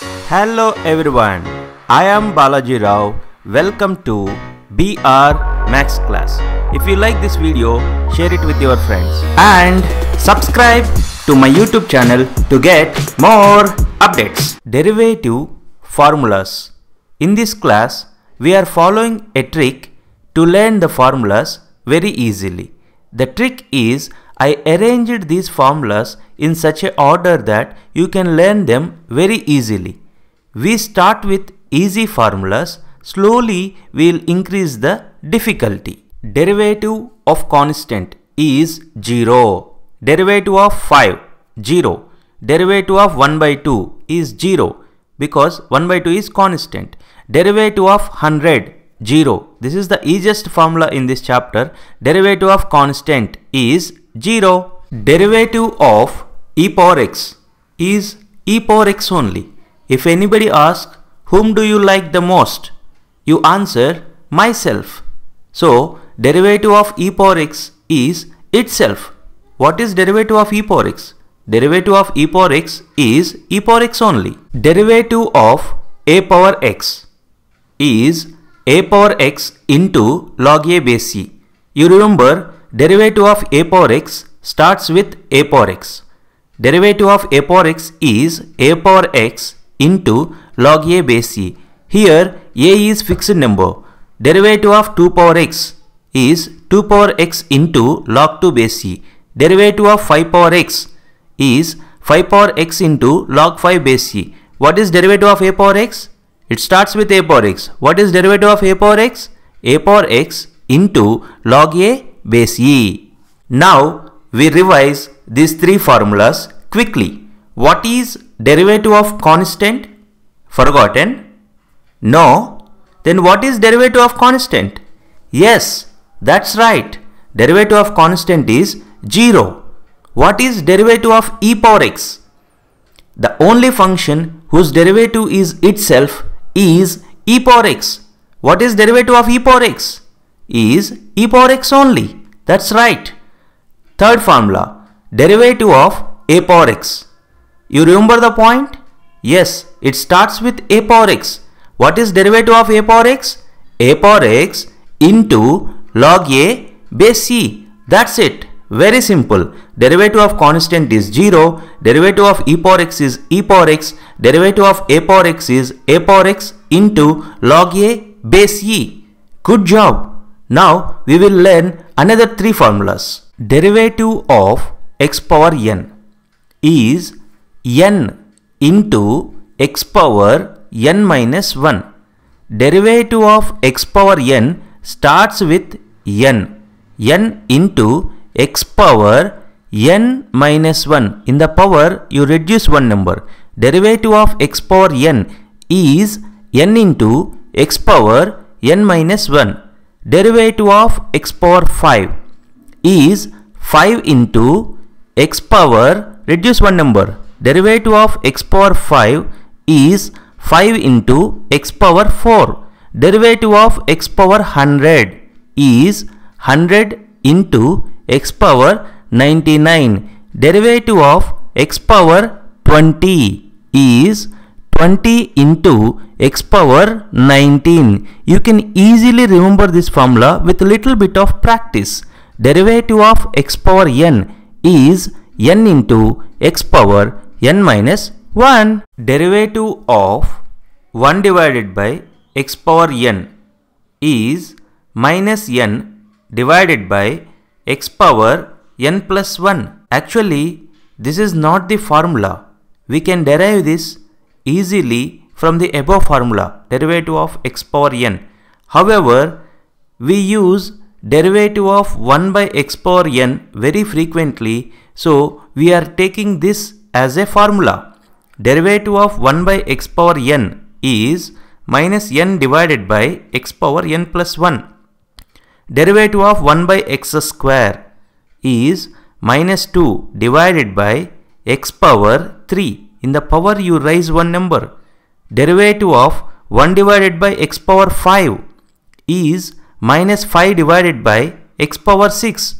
Hello everyone, I am Balaji Rao. Welcome to BR Maths class. If you like this video, share it with your friends and subscribe to my YouTube channel to get more updates. Derivative formulas. In this class, we are following a trick to learn the formulas very easily. The trick is I arranged these formulas in such a order that you can learn them very easily. We start with easy formulas, slowly we will increase the difficulty. Derivative of constant is 0. Derivative of 5, 0. Derivative of 1 by 2 is 0 because 1 by 2 is constant. Derivative of 100, 0. This is the easiest formula in this chapter. Derivative of constant is 0. Derivative of e power x is e power x only. If anybody asks, whom do you like the most? You answer, myself. So, derivative of e power x is itself. What is derivative of e power x? Derivative of e power x is e power x only. Derivative of a power x is a power x into log a base c. You remember derivative of a power x starts with a power x. Derivative of a power x is a power x into log a base c. Here a is fixed number. Derivative of 2 power x is 2 power x into log 2 base c. Derivative of 5 power x is 5 power x into log 5 base c. What is derivative of a power x? It starts with a power x. What is derivative of a power x? a power x into log a base e. Now we revise these three formulas quickly. What is derivative of constant? Forgotten? No. Then what is derivative of constant? Yes, that's right. Derivative of constant is 0. What is derivative of e power x? The only function whose derivative is itself is e power x. What is derivative of e power x? Is e power x only. That's right. Third formula, derivative of a power x. You remember the point? Yes, it starts with a power x. What is derivative of a power x? a power x into log a base c. That's it. Very simple. Derivative of constant is 0. Derivative of e power x is e power x. Derivative of a power x is a power x into log a base e. Good job. Now we will learn another three formulas. Derivative of x power n is n into x power n minus 1. Derivative of x power n starts with n. n into x power n minus 1. In the power you reduce one number. Derivative of x power n is n into x power n minus 1. Derivative of x power 5 is 5 into x power reduce one number. Derivative of x power 5 is 5 into x power 4. Derivative of x power 100 is 100 into x power 99. Derivative of x power 20 is 20 into x power 19. You can easily remember this formula with a little bit of practice. Derivative of x power n is n into x power n minus 1. Derivative of 1 divided by x power n is minus n divided by x power n plus 1. Actually, this is not the formula. We can derive this easily from the above formula, derivative of x power n. However, we use derivative of 1 by x power n very frequently, so we are taking this as a formula. Derivative of 1 by x power n is minus n divided by x power n plus 1. Derivative of 1 by x square is minus 2 divided by x power 3. In the power you raise one number. Derivative of 1 divided by x power 5 is minus 5 divided by x power 6.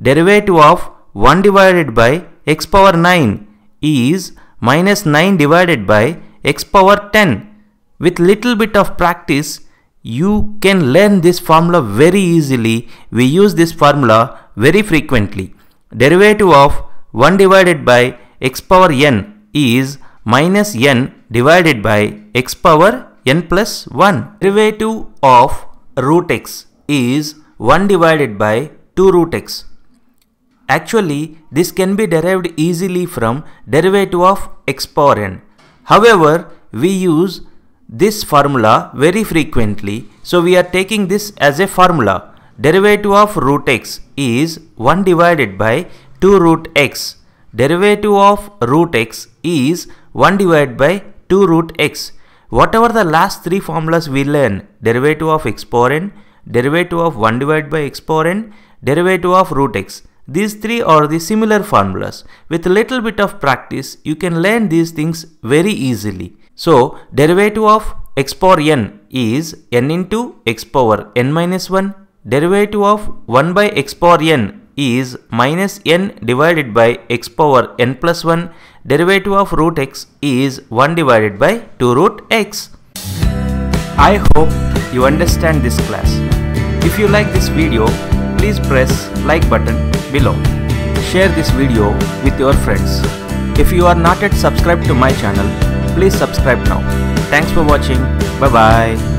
Derivative of 1 divided by x power 9 is minus 9 divided by x power 10. With little bit of practice, you can learn this formula very easily. We use this formula very frequently. Derivative of 1 divided by x power n is minus n divided by x power n plus 1. Derivative of root x is 1 divided by 2 root x. Actually, this can be derived easily from derivative of x power n. However, we use this formula very frequently, so we are taking this as a formula. Derivative of root x is 1 divided by 2 root x. Derivative of root x is 1 divided by 2 root x. Whatever the last three formulas we learn, derivative of x power n, derivative of 1 divided by x power n, derivative of root x. These three are the similar formulas. With a little bit of practice, you can learn these things very easily. So, derivative of x power n is n into x power n minus 1. Derivative of 1 by x power n is minus n divided by x power n plus 1. Derivative of root x is 1 divided by 2 root x. I hope you understand this class. If you like this video, please press like button below. Share this video with your friends. If you are not yet subscribed to my channel, please subscribe now. Thanks for watching. Bye bye.